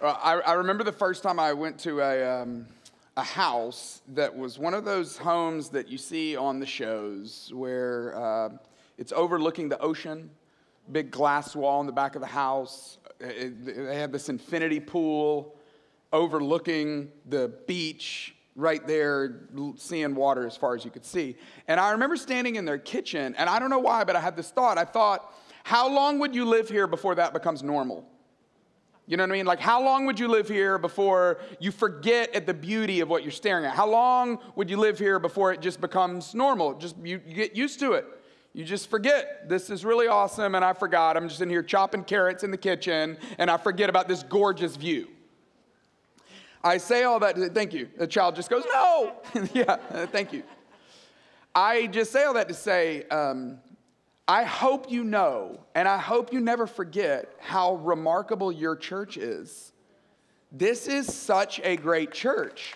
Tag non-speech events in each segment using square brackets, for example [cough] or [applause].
Uh, I, I remember the first time I went to a, um, a house that was one of those homes that you see on the shows where uh, it's overlooking the ocean, big glass wall in the back of the house. It, they have this infinity pool overlooking the beach right there, seeing water as far as you could see. And I remember standing in their kitchen, and I don't know why, but I had this thought. I thought, how long would you live here before that becomes normal? You know what I mean? Like, how long would you live here before you forget at the beauty of what you're staring at? How long would you live here before it just becomes normal? Just you, you get used to it. You just forget. This is really awesome, and I forgot. I'm just in here chopping carrots in the kitchen, and I forget about this gorgeous view. I say all that, to, thank you. The child just goes, no. [laughs] yeah, thank you. I just say all that to say, um, I hope you know, and I hope you never forget how remarkable your church is. This is such a great church.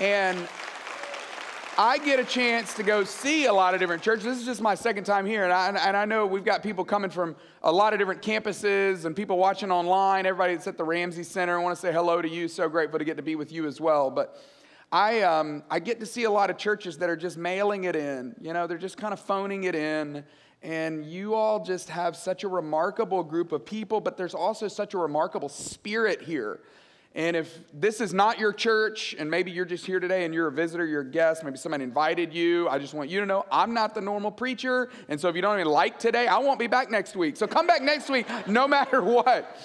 And I get a chance to go see a lot of different churches. This is just my second time here, and I, and I know we've got people coming from a lot of different campuses and people watching online. Everybody that's at the Ramsey Center, I want to say hello to you. So grateful to get to be with you as well. But I, um, I get to see a lot of churches that are just mailing it in. You know, they're just kind of phoning it in. And you all just have such a remarkable group of people, but there's also such a remarkable spirit here. And if this is not your church, and maybe you're just here today and you're a visitor, you're a guest, maybe somebody invited you, I just want you to know I'm not the normal preacher. And so if you don't even like today, I won't be back next week. So come back next week no [laughs] matter what.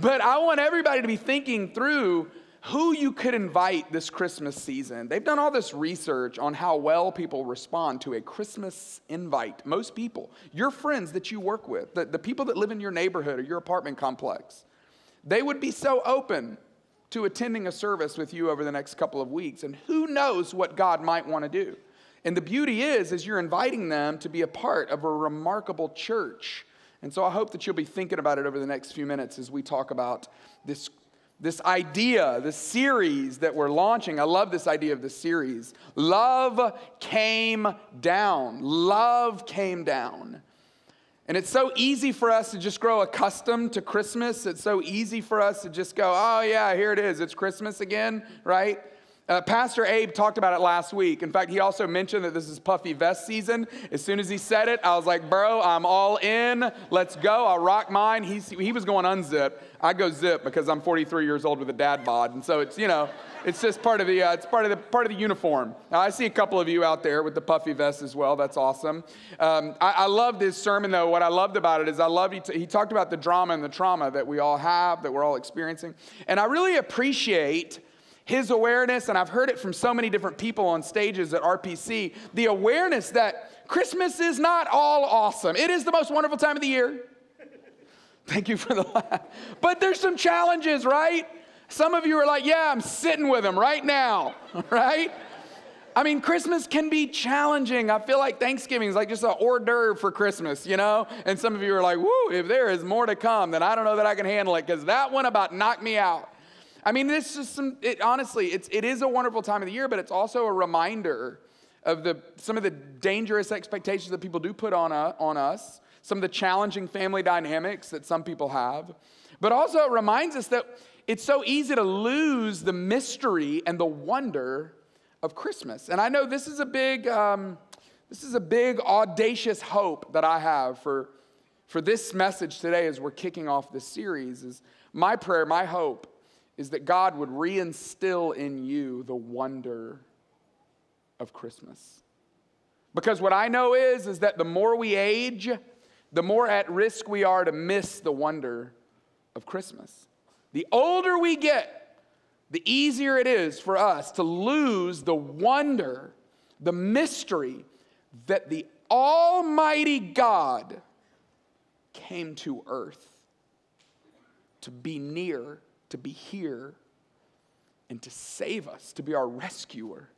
But I want everybody to be thinking through who you could invite this Christmas season. They've done all this research on how well people respond to a Christmas invite. Most people, your friends that you work with, the, the people that live in your neighborhood or your apartment complex, they would be so open to attending a service with you over the next couple of weeks. And who knows what God might want to do. And the beauty is, is you're inviting them to be a part of a remarkable church. And so I hope that you'll be thinking about it over the next few minutes as we talk about this, this idea, this series that we're launching. I love this idea of the series. Love came down. Love came down. And it's so easy for us to just grow accustomed to Christmas. It's so easy for us to just go, oh, yeah, here it is. It's Christmas again, right? Uh, Pastor Abe talked about it last week. In fact, he also mentioned that this is puffy vest season. As soon as he said it, I was like, bro, I'm all in. Let's go. I'll rock mine. He's, he was going unzip. I go zip because I'm 43 years old with a dad bod. And so it's, you know, it's just part of the, uh, it's part of the, part of the uniform. Now, I see a couple of you out there with the puffy vest as well. That's awesome. Um, I, I love this sermon, though. What I loved about it is I love, he, t- he talked about the drama and the trauma that we all have, that we're all experiencing. And I really appreciate his awareness, and I've heard it from so many different people on stages at RPC, the awareness that Christmas is not all awesome. It is the most wonderful time of the year. [laughs] Thank you for the [laughs] laugh. But there's some challenges, right? Some of you are like, yeah, I'm sitting with them right now, [laughs] right? I mean, Christmas can be challenging. I feel like Thanksgiving is like just an hors d'oeuvre for Christmas, you know? And some of you are like, whoo, if there is more to come, then I don't know that I can handle it because that one about knocked me out. I mean, this is some, it, honestly, it's, it is a wonderful time of the year, but it's also a reminder of the, some of the dangerous expectations that people do put on, uh, on us, some of the challenging family dynamics that some people have. But also, it reminds us that it's so easy to lose the mystery and the wonder of Christmas. And I know this is a big, um, this is a big, audacious hope that I have for, for this message today as we're kicking off this series. Is my prayer, my hope is that God would reinstill in you the wonder of Christmas. Because what I know is is that the more we age, the more at risk we are to miss the wonder of Christmas. The older we get, the easier it is for us to lose the wonder, the mystery that the Almighty God came to earth to be near to be here and to save us, to be our rescuer.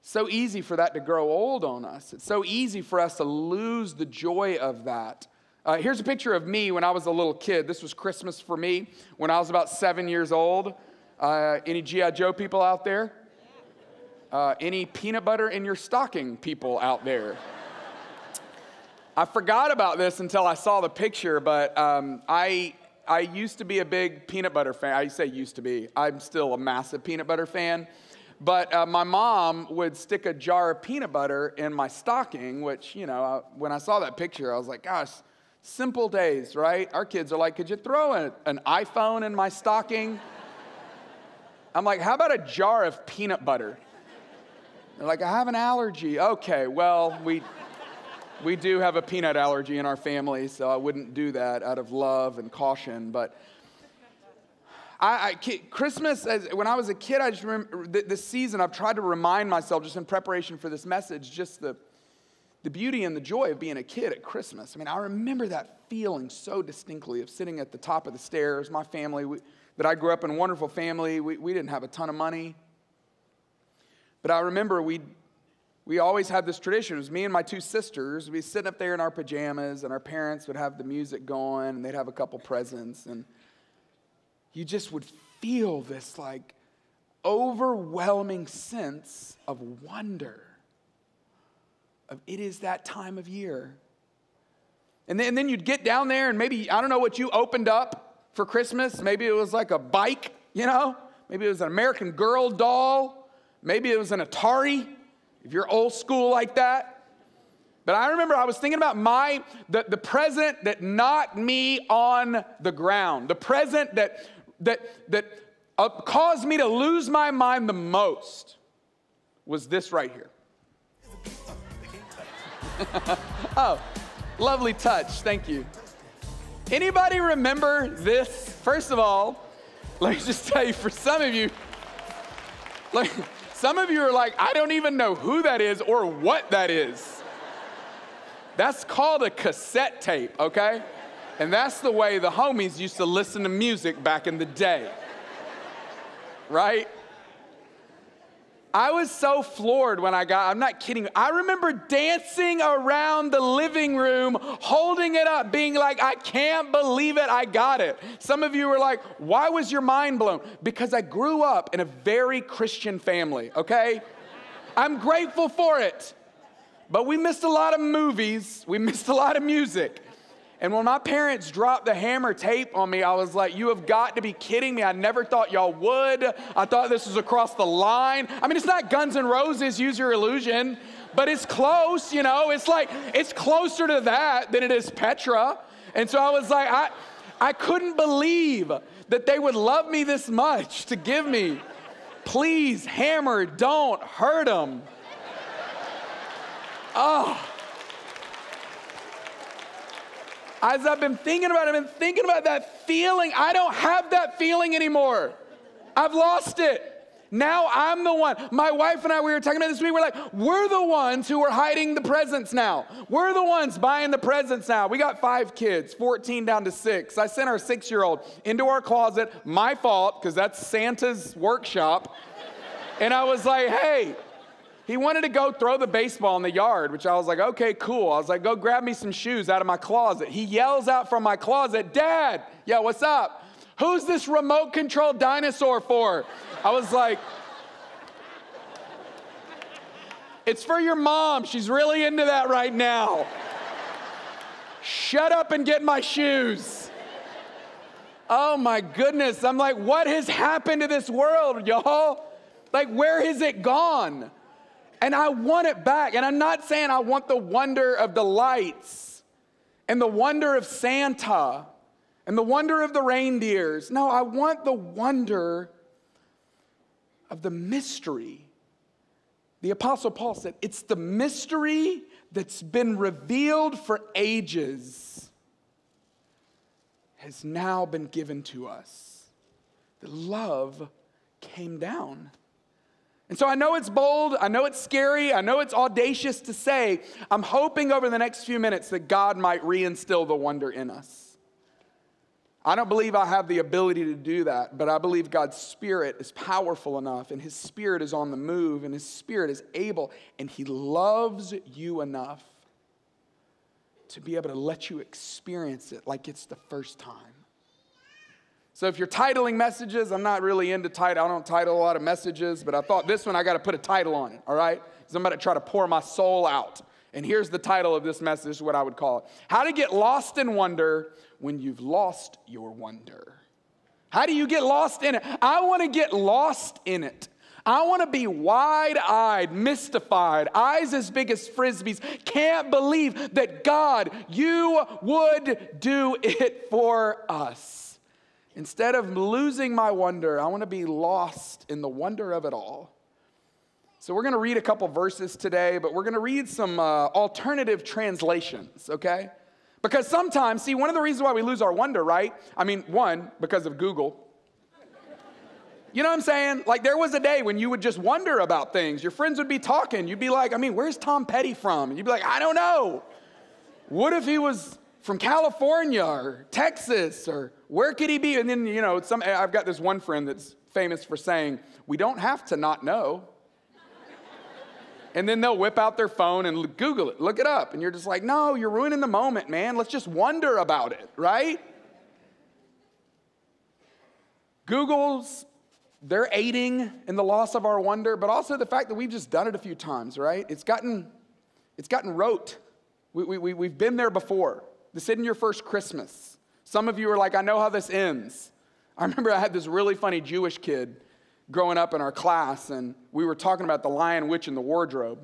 So easy for that to grow old on us. It's so easy for us to lose the joy of that. Uh, here's a picture of me when I was a little kid. This was Christmas for me when I was about seven years old. Uh, any G.I. Joe people out there? Uh, any peanut butter in your stocking people out there? [laughs] I forgot about this until I saw the picture, but um, I I used to be a big peanut butter fan. I say used to be. I'm still a massive peanut butter fan. But uh, my mom would stick a jar of peanut butter in my stocking, which, you know, I, when I saw that picture, I was like, gosh, simple days, right? Our kids are like, could you throw a, an iPhone in my stocking? [laughs] I'm like, how about a jar of peanut butter? They're like, I have an allergy. Okay, well, we, we do have a peanut allergy in our family, so I wouldn't do that out of love and caution. But I, I, Christmas, as, when I was a kid, I just remember this season, I've tried to remind myself, just in preparation for this message, just the, the beauty and the joy of being a kid at Christmas. I mean, I remember that feeling so distinctly of sitting at the top of the stairs. My family, we, that I grew up in a wonderful family, we, we didn't have a ton of money. But I remember we we always had this tradition. It was me and my two sisters. We'd sit up there in our pajamas, and our parents would have the music going, and they'd have a couple presents. And you just would feel this like overwhelming sense of wonder of it is that time of year. And then, and then you'd get down there and maybe, I don't know what you opened up for Christmas. Maybe it was like a bike, you know? Maybe it was an American Girl doll. Maybe it was an Atari, if you're old school like that. But I remember I was thinking about my, the, the present that knocked me on the ground, the present that that, that uh, caused me to lose my mind the most was this right here. [laughs] oh, lovely touch. Thank you. Anybody remember this? First of all, let me just tell you for some of you, [laughs] like some of you are like, I don't even know who that is or what that is. That's called a cassette tape, okay? And that's the way the homies used to listen to music back in the day. Right? I was so floored when I got, I'm not kidding. I remember dancing around the living room, holding it up, being like, I can't believe it, I got it. Some of you were like, why was your mind blown? Because I grew up in a very Christian family, okay? I'm grateful for it. But we missed a lot of movies, we missed a lot of music. And when my parents dropped the hammer tape on me, I was like, You have got to be kidding me. I never thought y'all would. I thought this was across the line. I mean, it's not Guns N' Roses, use your illusion, but it's close, you know? It's like, it's closer to that than it is Petra. And so I was like, I, I couldn't believe that they would love me this much to give me. Please, hammer, don't hurt them. Oh. As I've been thinking about it, I've been thinking about that feeling. I don't have that feeling anymore. I've lost it. Now I'm the one. My wife and I, we were talking about this week. We're like, we're the ones who are hiding the presents now. We're the ones buying the presents now. We got five kids, 14 down to six. I sent our six year old into our closet, my fault, because that's Santa's workshop. And I was like, hey, he wanted to go throw the baseball in the yard, which I was like, okay, cool. I was like, go grab me some shoes out of my closet. He yells out from my closet, Dad, yeah, what's up? Who's this remote control dinosaur for? I was like, it's for your mom. She's really into that right now. Shut up and get my shoes. Oh my goodness. I'm like, what has happened to this world, y'all? Like, where has it gone? And I want it back. And I'm not saying I want the wonder of the lights and the wonder of Santa and the wonder of the reindeers. No, I want the wonder of the mystery. The Apostle Paul said, It's the mystery that's been revealed for ages, has now been given to us. The love came down. And so I know it's bold, I know it's scary, I know it's audacious to say. I'm hoping over the next few minutes that God might reinstill the wonder in us. I don't believe I have the ability to do that, but I believe God's Spirit is powerful enough, and His Spirit is on the move, and His Spirit is able, and He loves you enough to be able to let you experience it like it's the first time. So if you're titling messages, I'm not really into title. I don't title a lot of messages, but I thought this one I got to put a title on it, all right? Because I'm going to try to pour my soul out And here's the title of this message, what I would call it How to Get Lost in Wonder When You've Lost Your Wonder. How do you get lost in it? I want to get lost in it. I want to be wide eyed, mystified, eyes as big as frisbees. Can't believe that God, you would do it for us. Instead of losing my wonder, I want to be lost in the wonder of it all. So, we're going to read a couple verses today, but we're going to read some uh, alternative translations, okay? Because sometimes, see, one of the reasons why we lose our wonder, right? I mean, one, because of Google. You know what I'm saying? Like there was a day when you would just wonder about things. Your friends would be talking. You'd be like, I mean, where's Tom Petty from? And you'd be like, I don't know. What if he was from California or Texas or where could he be? And then, you know, some, I've got this one friend that's famous for saying, we don't have to not know. and then they'll whip out their phone and Google it, look it up. And you're just like, no, you're ruining the moment, man. Let's just wonder about it, right? Google's they're aiding in the loss of our wonder, but also the fact that we've just done it a few times, right? It's gotten, it's gotten rote. We, we, we've been there before. This isn't your first Christmas. Some of you are like, I know how this ends. I remember I had this really funny Jewish kid growing up in our class, and we were talking about the lion, witch, and the wardrobe.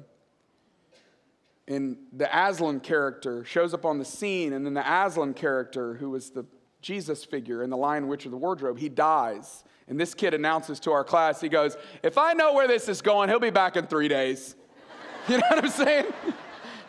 And the Aslan character shows up on the scene, and then the Aslan character, who was the Jesus figure in the lion, witch, of the wardrobe, he dies. And this kid announces to our class, he goes, If I know where this is going, he'll be back in three days. [laughs] You know what I'm saying?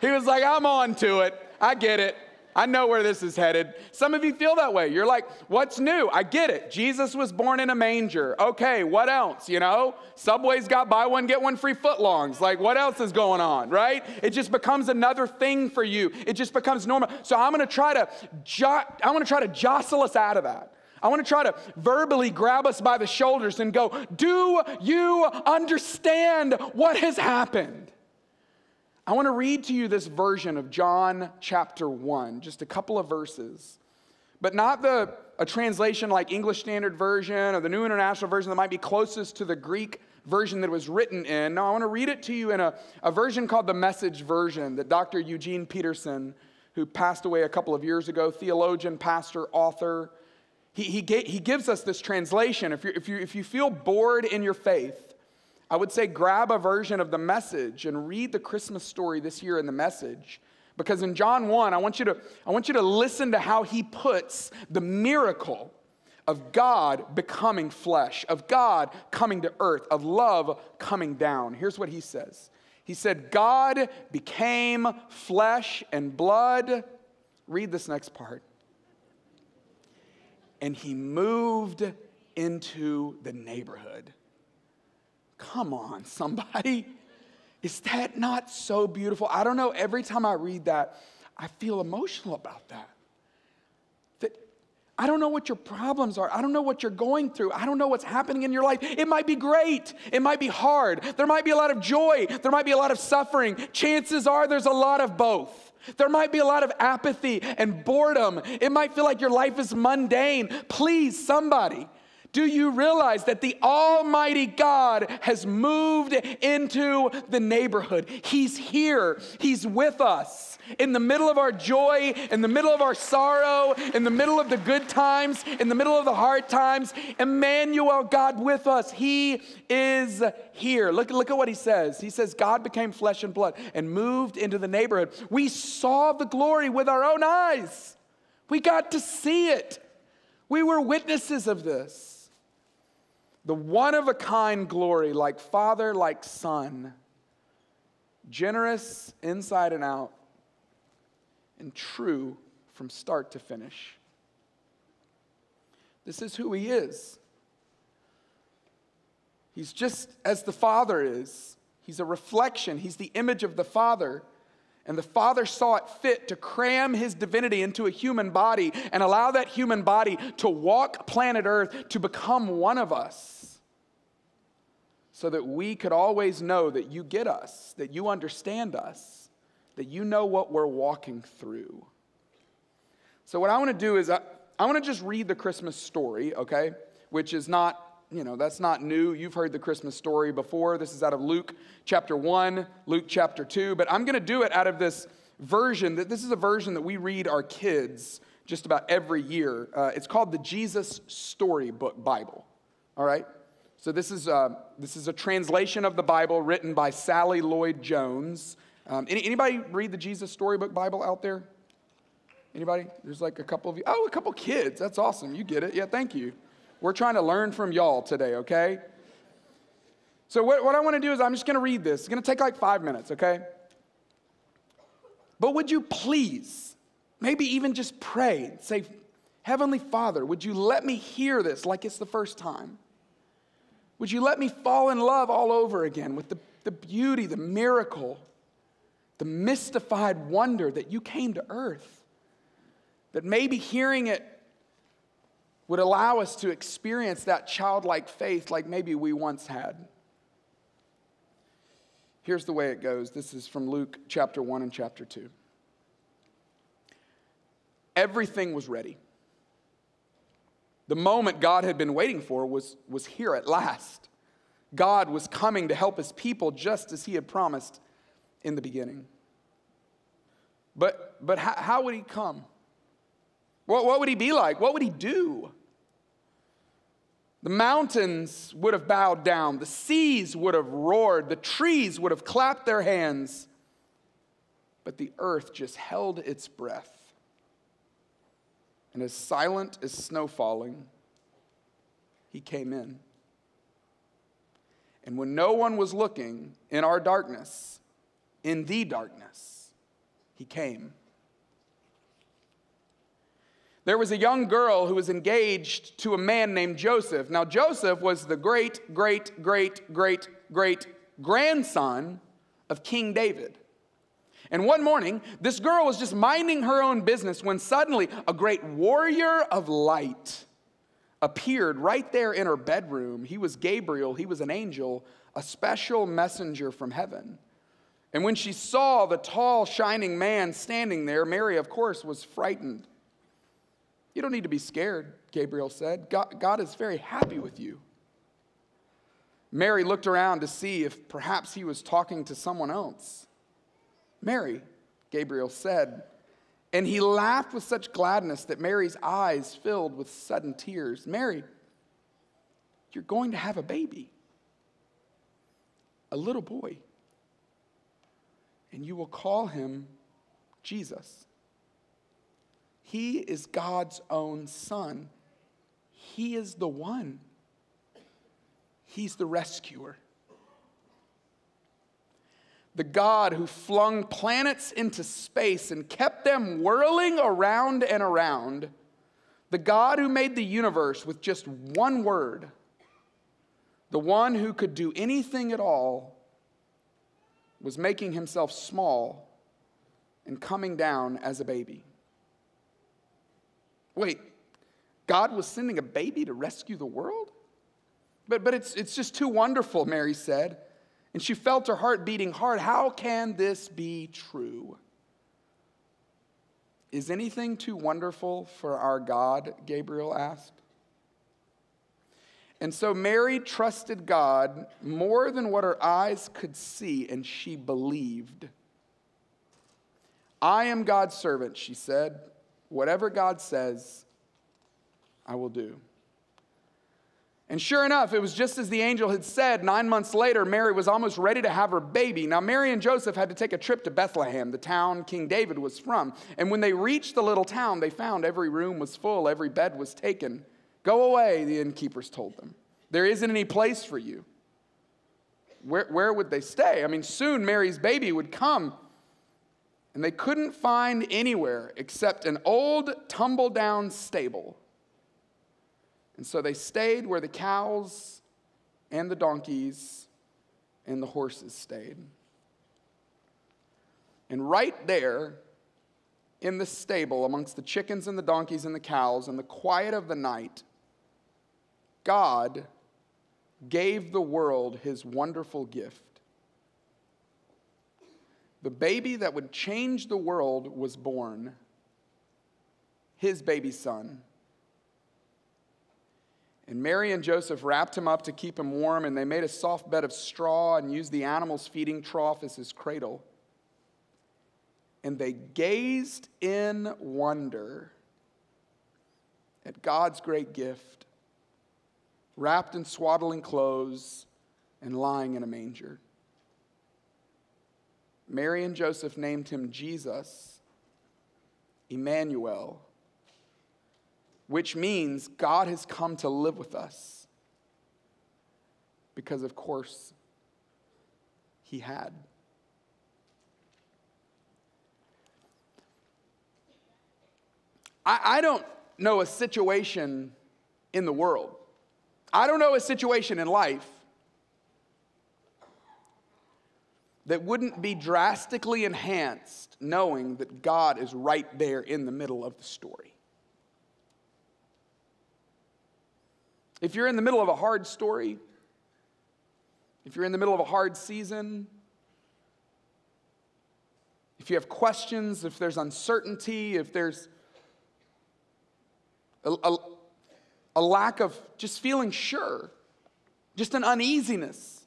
He was like, I'm on to it. I get it. I know where this is headed. Some of you feel that way. You're like, what's new? I get it. Jesus was born in a manger. Okay, what else? You know, Subway's got buy one, get one free footlongs. Like, what else is going on, right? It just becomes another thing for you. It just becomes normal. So I'm gonna try to, jo- I wanna try to jostle us out of that. I want to try to verbally grab us by the shoulders and go, Do you understand what has happened? I want to read to you this version of John chapter 1, just a couple of verses, but not the, a translation like English Standard Version or the New International Version that might be closest to the Greek version that was written in. No, I want to read it to you in a, a version called the Message Version that Dr. Eugene Peterson, who passed away a couple of years ago, theologian, pastor, author, he, he, he gives us this translation. If, you if, you if you feel bored in your faith, I would say grab a version of the message and read the Christmas story this year in the message. Because in John 1, I want you to, I want you to listen to how he puts the miracle of God becoming flesh, of God coming to earth, of love coming down. Here's what he says He said, God became flesh and blood. Read this next part and he moved into the neighborhood. Come on, [laughs] somebody. Is that not so beautiful? I don't know. Every time I read that, I feel emotional about that. That I don't know what your problems are. I don't know what you're going through. I don't know what's happening in your life. It might be great. It might be hard. There might be a lot of joy. There might be a lot of suffering. Chances are there's a lot of both. There might be a lot of apathy and boredom. It might feel like your life is mundane. Please, somebody, do you realize that the Almighty God has moved into the neighborhood? He's here, He's with us in the middle of our joy, in the middle of our sorrow, in the middle of the good times, in the middle of the hard times. Emmanuel, God with us, He is here. Look, look at what He says. He says, God became flesh and blood and moved into the neighborhood. We saw the glory with our own eyes, we got to see it. We were witnesses of this. The one of a kind glory, like Father, like Son, generous inside and out and true from start to finish. This is who he is. He's just as the Father is. He's a reflection, he's the image of the Father. And the Father saw it fit to cram his divinity into a human body and allow that human body to walk planet Earth to become one of us. So that we could always know that you get us, that you understand us that you know what we're walking through. So, what I want to do is, I, I want to just read the Christmas story, okay? Which is not you know, that's not new. You've heard the Christmas story before. This is out of Luke chapter 1, Luke chapter 2, but I'm going to do it out of this version that this is a version that we read our kids just about every year. Uh, it's called the Jesus Storybook Bible. All right? So this is, uh, this is a translation of the Bible written by Sally Lloyd Jones. Um, any, anybody read the Jesus Storybook Bible out there? Anybody? There's like a couple of you. Oh, a couple kids. That's awesome. You get it. Yeah, thank you. We're trying to learn from y'all today, okay? So, what, what I want to do is I'm just going to read this. It's going to take like five minutes, okay? But would you please, maybe even just pray, say, Heavenly Father, would you let me hear this like it's the first time? Would you let me fall in love all over again with the, the beauty, the miracle, the mystified wonder that you came to earth? That maybe hearing it would allow us to experience that childlike faith like maybe we once had. Here's the way it goes. This is from Luke chapter 1 and chapter 2. Everything was ready. The moment God had been waiting for was, was here at last. God was coming to help his people just as he had promised in the beginning. But, but how, how would he come? What, what would he be like? What would he do? The mountains would have bowed down, the seas would have roared, the trees would have clapped their hands, but the earth just held its breath. And as silent as snow falling, he came in. And when no one was looking in our darkness, in the darkness, he came. There was a young girl who was engaged to a man named Joseph. Now, Joseph was the great, great, great, great, great grandson of King David. And one morning, this girl was just minding her own business when suddenly a great warrior of light appeared right there in her bedroom. He was Gabriel, he was an angel, a special messenger from heaven. And when she saw the tall, shining man standing there, Mary, of course, was frightened. You don't need to be scared, Gabriel said. God, God is very happy with you. Mary looked around to see if perhaps he was talking to someone else. Mary, Gabriel said, and he laughed with such gladness that Mary's eyes filled with sudden tears. Mary, you're going to have a baby, a little boy, and you will call him Jesus. He is God's own son. He is the one. He's the rescuer. The God who flung planets into space and kept them whirling around and around. The God who made the universe with just one word. The one who could do anything at all was making himself small and coming down as a baby. Wait, God was sending a baby to rescue the world? But, but it's, it's just too wonderful, Mary said. And she felt her heart beating hard. How can this be true? Is anything too wonderful for our God? Gabriel asked. And so Mary trusted God more than what her eyes could see, and she believed. I am God's servant, she said. Whatever God says, I will do. And sure enough, it was just as the angel had said. Nine months later, Mary was almost ready to have her baby. Now, Mary and Joseph had to take a trip to Bethlehem, the town King David was from. And when they reached the little town, they found every room was full, every bed was taken. Go away, the innkeepers told them. There isn't any place for you. Where, where would they stay? I mean, soon Mary's baby would come and they couldn't find anywhere except an old tumble down stable. And so they stayed where the cows and the donkeys and the horses stayed. And right there in the stable, amongst the chickens and the donkeys and the cows, in the quiet of the night, God gave the world his wonderful gift the baby that would change the world was born, his baby son. And Mary and Joseph wrapped him up to keep him warm, and they made a soft bed of straw and used the animal's feeding trough as his cradle. And they gazed in wonder at God's great gift, wrapped in swaddling clothes and lying in a manger. Mary and Joseph named him Jesus, Emmanuel which means God has come to live with us. Because, of course, He had. I, I don't know a situation in the world, I don't know a situation in life that wouldn't be drastically enhanced knowing that God is right there in the middle of the story. If you're in the middle of a hard story, if you're in the middle of a hard season, if you have questions, if there's uncertainty, if there's a, a, a, lack of just feeling sure, just an uneasiness,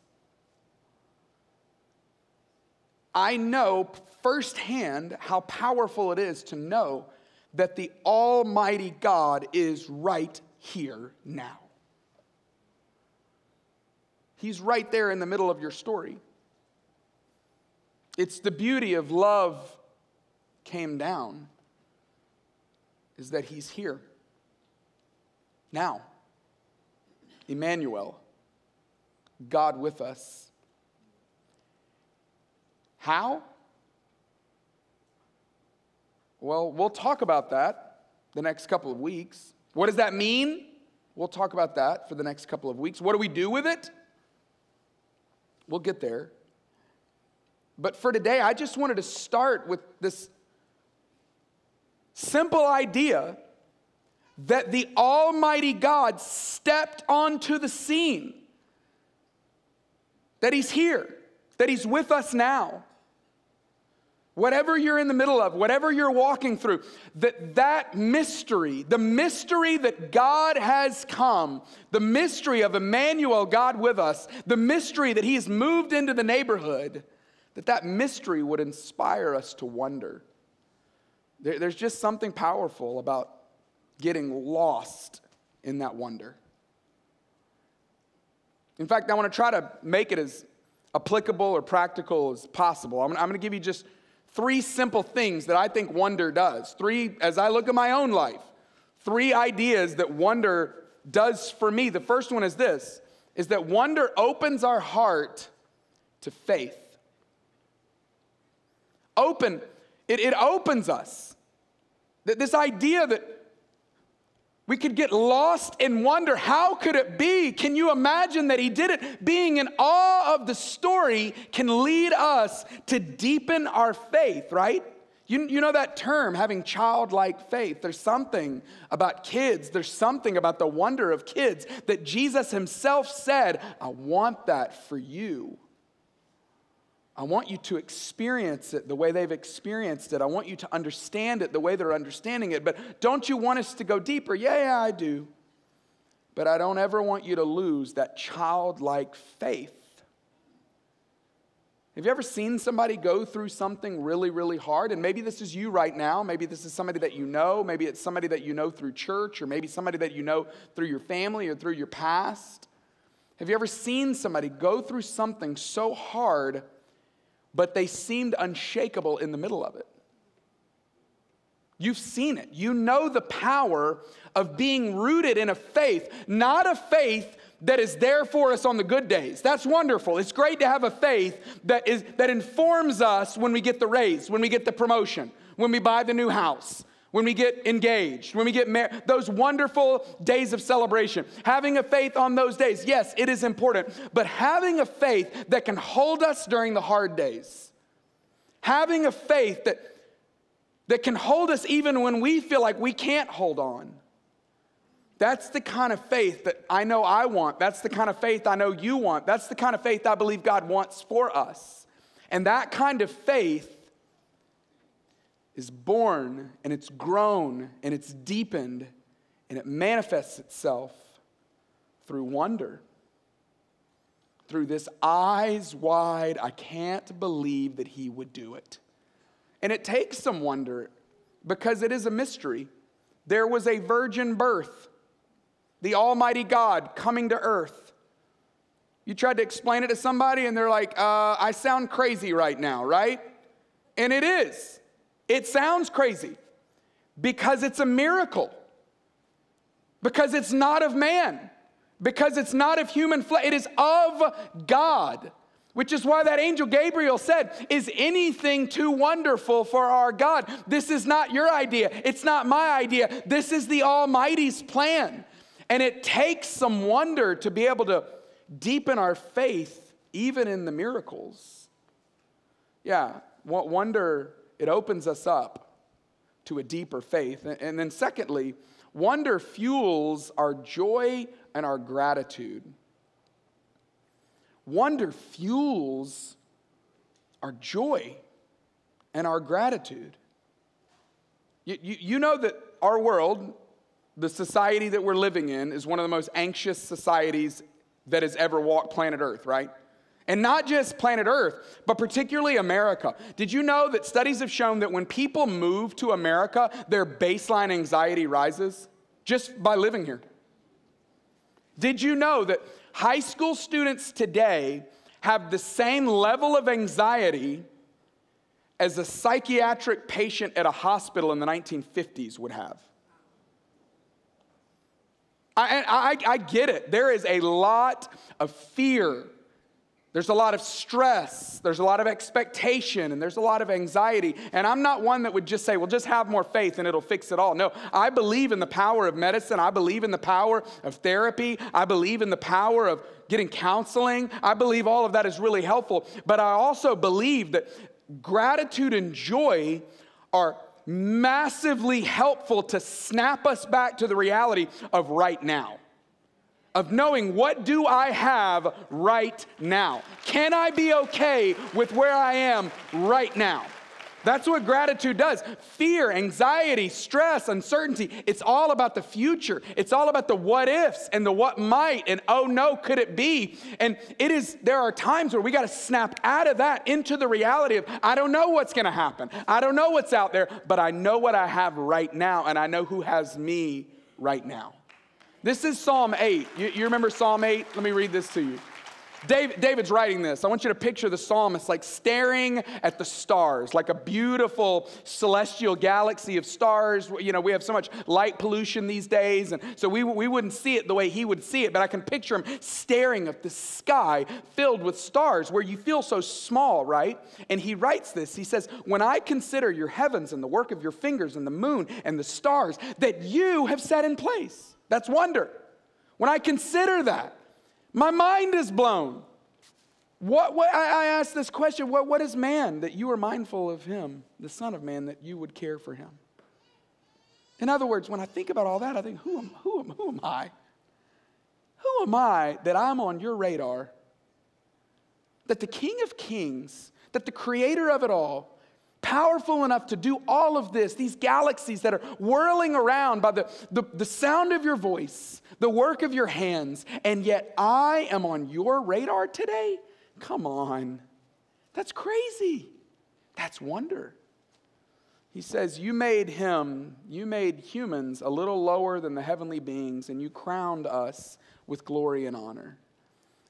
I know firsthand how powerful it is to know that the Almighty God is right here now. He's right there in the middle of your story. It's the beauty of love came down, is that He's here. Now, Emmanuel, God with us. How? Well, we'll talk about that the next couple of weeks. What does that mean? We'll talk about that for the next couple of weeks. What do we do with it? We'll get there. But for today, I just wanted to start with this simple idea that the Almighty God stepped onto the scene, that He's here, that He's with us now. Whatever you're in the middle of, whatever you're walking through, that that mystery, the mystery that God has come, the mystery of Emmanuel, God with us, the mystery that he's moved into the neighborhood, that that mystery would inspire us to wonder. There, there's just something powerful about getting lost in that wonder. In fact, I want to try to make it as applicable or practical as possible. I'm, I'm going to give you just three simple things that I think wonder does. Three, as I look at my own life, three ideas that wonder does for me. The first one is this is that wonder opens our heart to faith. Open, it, it opens us. That this idea that we could get lost and wonder how could it be? Can you imagine that he did it? Being in awe of the story can lead us to deepen our faith, right? You, you know that term, having childlike faith. There's something about kids, there's something about the wonder of kids that Jesus himself said, I want that for you. I want you to experience it the way they've experienced it. I want you to understand it the way they're understanding it. But don't you want us to go deeper? Yeah, yeah, I do. But I don't ever want you to lose that childlike faith. Have you ever seen somebody go through something really, really hard? And maybe this is you right now. Maybe this is somebody that you know. Maybe it's somebody that you know through church, or maybe somebody that you know through your family or through your past. Have you ever seen somebody go through something so hard? But they seemed unshakable in the middle of it. You've seen it. You know the power of being rooted in a faith, not a faith that is there for us on the good days. That's wonderful. It's great to have a faith that is that informs us when we get the raise, when we get the promotion, when we buy the new house, when we get engaged, when we get married, those wonderful days of celebration. Having a faith on those days, yes, it is important, but having a faith that can hold us during the hard days, having a faith that, that can hold us even when we feel like we can't hold on. That's the kind of faith that I know I want. That's the kind of faith I know you want. That's the kind of faith I believe God wants for us. And that kind of faith is born and it's grown and it's deepened and it manifests itself through wonder. Through this eyes wide, I can't believe that he would do it. And it takes some wonder because it is a mystery. There was a virgin birth, the Almighty God coming to earth. You tried to explain it to somebody, and they're like, uh, I sound crazy right now, right? And it is. It sounds crazy because it's a miracle, because it's not of man, because it's not of human flesh, it is of God. Which is why that angel Gabriel said, Is anything too wonderful for our God? This is not your idea. It's not my idea. This is the Almighty's plan. And it takes some wonder to be able to deepen our faith, even in the miracles. Yeah, what wonder, it opens us up to a deeper faith. And then, secondly, wonder fuels our joy and our gratitude. Wonder fuels our joy and our gratitude. You, you, you, know that our world, the society that we're living in, is one of the most anxious societies that has ever walked planet Earth, right? And not just planet Earth, but particularly America. Did you know that studies have shown that when people move to America, their baseline anxiety rises just by living here? Did you know that High school students today have the same level of anxiety as a psychiatric patient at a hospital in the 1950s would have. I, I, I, get it. There is a lot of fear there's a lot of stress, there's a lot of expectation, and there's a lot of anxiety. And I'm not one that would just say, well, just have more faith and it'll fix it all. No, I believe in the power of medicine. I believe in the power of therapy. I believe in the power of getting counseling. I believe all of that is really helpful. But I also believe that gratitude and joy are massively helpful to snap us back to the reality of right now of knowing what do I have right now? Can I be okay with where I am right now? That's what gratitude does. Fear, anxiety, stress, uncertainty, it's all about the future. It's all about the what ifs and the what might and oh no, could it be? And it is, there are times where we got to snap out of that into the reality of, I don't know what's going to happen. I don't know what's out there, but I know what I have right now and I know who has me right now. This is Psalm 8. You, you, remember Psalm 8? Let me read this to you. David, David's writing this. I want you to picture the psalmist like staring at the stars, like a beautiful celestial galaxy of stars. You know, we have so much light pollution these days, and so we, we wouldn't see it the way he would see it, but I can picture him staring at the sky filled with stars where you feel so small, right? And he writes this. He says, When I consider your heavens and the work of your fingers and the moon and the stars that you have set in place. That's wonder. When I consider that, my mind is blown. What, what I, I ask this question what, what is man that you are mindful of him, the Son of Man, that you would care for him? In other words, when I think about all that, I think, who am, who am, who am I? Who am I that I'm on your radar? That the King of Kings, that the creator of it all, powerful enough to do all of this, these galaxies that are whirling around by the, the, the, sound of your voice, the work of your hands, and yet I am on your radar today? Come on. That's crazy. That's wonder. He says, You made him, you made humans a little lower than the heavenly beings, and you crowned us with glory and honor.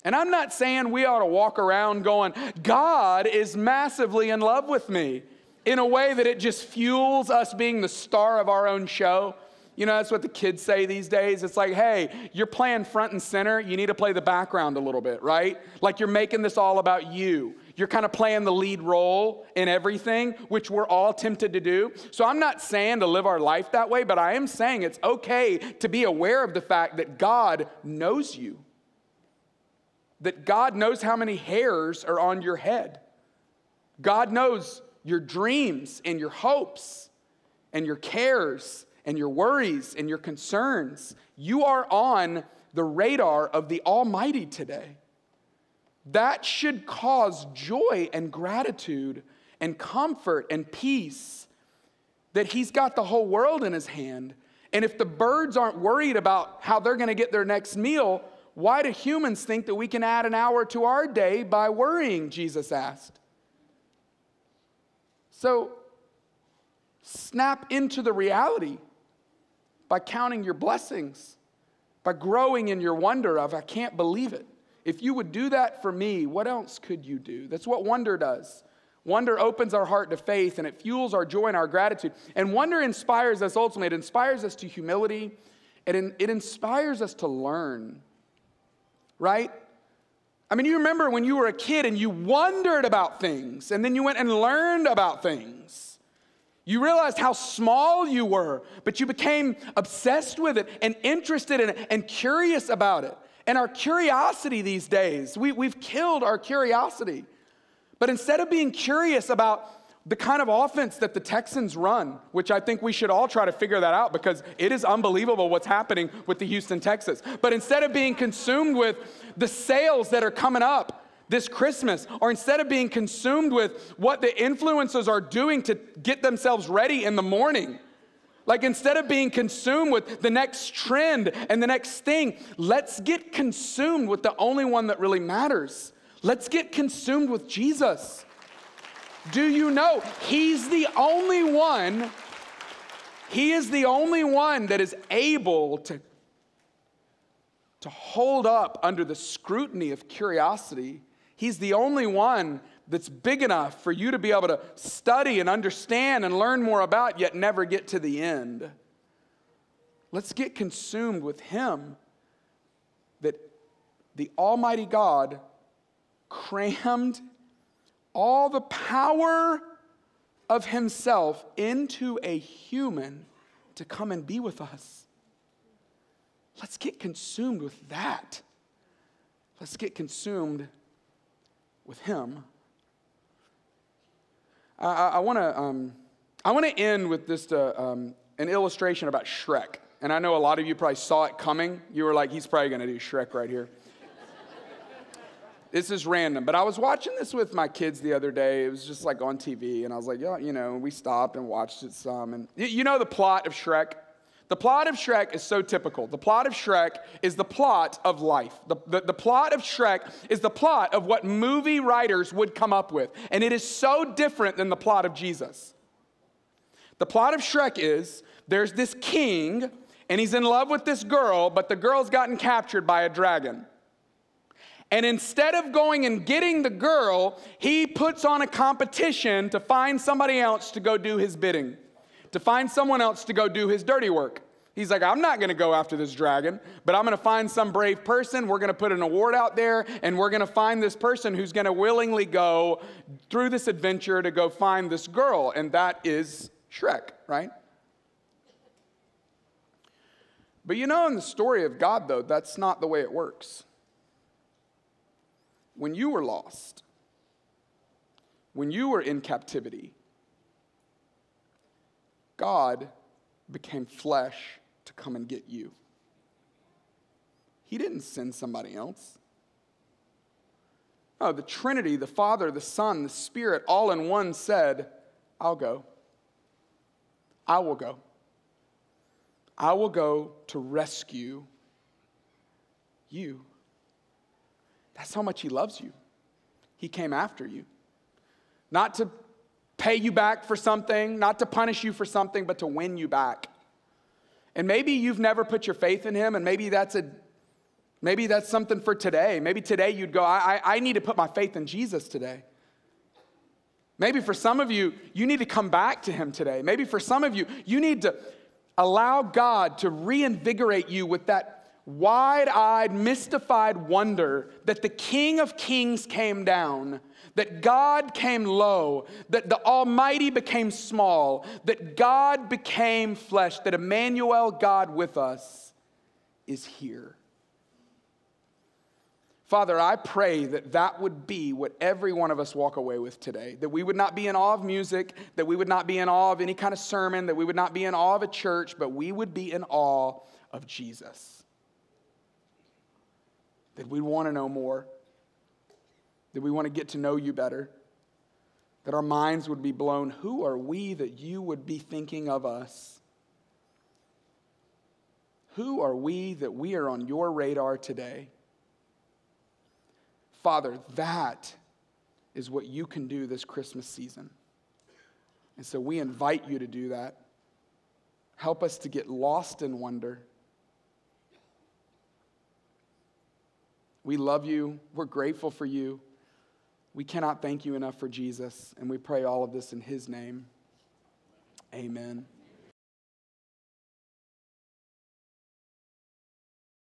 And I'm not saying we ought to walk around going, God is massively in love with me in a way that it just fuels us being the star of our own show. You know, that's what the kids say these days. It's like, hey, you're playing front and center. You need to play the background a little bit, right? Like you're making this all about you. You're kind of playing the lead role in everything, which we're all tempted to do. So I'm not saying to live our life that way, but I am saying it's okay to be aware of the fact that God knows you, that God knows how many hairs are on your head. God knows your dreams and your hopes and your cares and your worries and your concerns. You are on the radar of the Almighty today. That should cause joy and gratitude and comfort and peace that He's got the whole world in His hand. And if the birds aren't worried about how they're going to get their next meal, Why do humans think that we can add an hour to our day by worrying? Jesus asked. So, snap into the reality by counting your blessings, by growing in your wonder of, I can't believe it. If you would do that for me, what else could you do? That's what wonder does. Wonder opens our heart to faith and it fuels our joy and our gratitude. And wonder inspires us ultimately. It inspires us to humility. It, it inspires us to learn, right? I mean, you remember when you were a kid and you wondered about things and then you went and learned about things. You realized how small you were, but you became obsessed with it and interested in it and curious about it. And our curiosity these days, we, we've killed our curiosity. But instead of being curious about the kind of offense that the Texans run, which I think we should all try to figure that out because it is unbelievable what's happening with the Houston Texans. But instead of being consumed with the sales that are coming up this Christmas, or instead of being consumed with what the influencers are doing to get themselves ready in the morning, like instead of being consumed with the next trend and the next thing, let's get consumed with the only one that really matters. Let's get consumed with Jesus. Do you know He's the only one, He is the only one that is able to, to hold up under the scrutiny of curiosity. He's the only one that's big enough for you to be able to study and understand and learn more about, yet never get to the end. Let's get consumed with Him that the Almighty God crammed all the power of himself into a human to come and be with us. Let's get consumed with that. Let's get consumed with him. I, I, I want to um, I want to end with this uh, um, an illustration about Shrek. And I know a lot of you probably saw it coming. You were like, he's probably going to do Shrek right here. This is random, but I was watching this with my kids the other day. It was just like on TV, and I was like, yeah, you know, we stopped and watched it some. And you know the plot of Shrek? The plot of Shrek is so typical. The plot of Shrek is the plot of life. The, the, the, plot of Shrek is the plot of what movie writers would come up with. And it is so different than the plot of Jesus. The plot of Shrek is there's this king, and he's in love with this girl, but the girl's gotten captured by a dragon. And instead of going and getting the girl, he puts on a competition to find somebody else to go do his bidding, to find someone else to go do his dirty work. He's like, I'm not gonna go after this dragon, but I'm gonna find some brave person. We're gonna put an award out there, and we're gonna find this person who's gonna willingly go through this adventure to go find this girl. And that is Shrek, right? But you know, in the story of God, though, that's not the way it works when you were lost, when you were in captivity, God became flesh to come and get you. He didn't send somebody else. Oh, the Trinity, the Father, the Son, the Spirit, all in one said, I'll go. I will go. I will go to rescue you. That's how much He loves you. He came after you. Not to pay you back for something, not to punish you for something, but to win you back. And maybe you've never put your faith in Him, and maybe that's a Maybe that's something for today. Maybe today you'd go, I, I, need to put my faith in Jesus today. Maybe for some of you, you need to come back to Him today. Maybe for some of you, you need to allow God to reinvigorate you with that wide eyed, mystified wonder that the King of Kings came down, that God came low, that the Almighty became small, that God became flesh, that Emmanuel, God with us, is here. Father, I pray that that would be what every one of us walk away with today. That we would not be in awe of music, that we would not be in awe of any kind of sermon, that we would not be in awe of a church, but we would be in awe of Jesus that we want to know more, that we want to get to know you better, that our minds would be blown. Who are we that you would be thinking of us? Who are we that we are on your radar today? Father, that is what you can do this Christmas season. And so we invite you to do that. Help us to get lost in wonder. We love you. We're grateful for you. We cannot thank you enough for Jesus. And we pray all of this in his name. Amen.